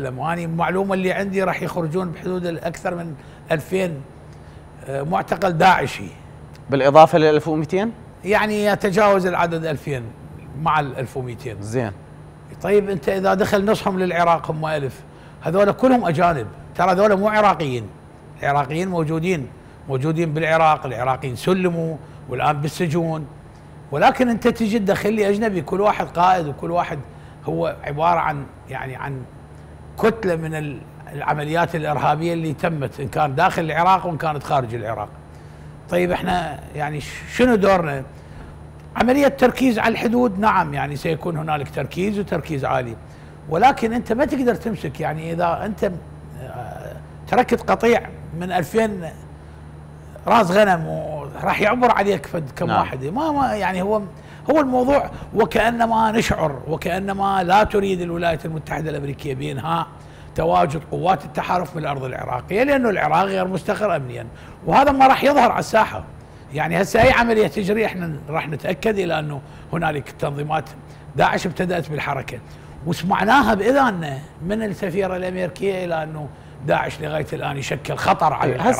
واني المعلومة اللي عندي راح يخرجون بحدود أكثر من 2000 آه، معتقل داعشي. بالإضافة لل 1200 يعني يتجاوز العدد 2000 مع ال 1200 زين. طيب أنت إذا دخل نصهم للعراق هم ألف. هذول كلهم أجانب. ترى هذول مو عراقيين. العراقيين موجودين. موجودين بالعراق العراقيين سلموا والآن بالسجون. ولكن أنت تجي تدخل لي أجنبي كل واحد قائد وكل واحد هو عبارة عن يعني عن كتلة من العمليات الإرهابية اللي تمت إن كان داخل العراق وإن كانت خارج العراق. طيب إحنا يعني شنو دورنا؟ عملية تركيز على الحدود نعم يعني سيكون هنالك تركيز وتركيز عالي ولكن أنت ما تقدر تمسك يعني إذا أنت آه، تركت قطيع من 2000 راس غنم وراح يعبر عليك فد كم نعم. واحد ما, ما يعني هو هو الموضوع وكأنما نشعر وكأنما لا تريد الولايات المتحدة الأمريكية بإنهاء تواجد قوات التحالف من الأرض العراقية لأنه العراق غير مستقر امنيا. وهذا ما راح يظهر على الساحة. يعني هسه أي عملية تجري إحنا راح نتأكد إلى أنه هنالك تنظيمات داعش ابتدأت بالحركة. وسمعناها بإذاننا من السفيرة الأمريكية إلى أنه داعش لغاية الآن يشكل خطر على العراق.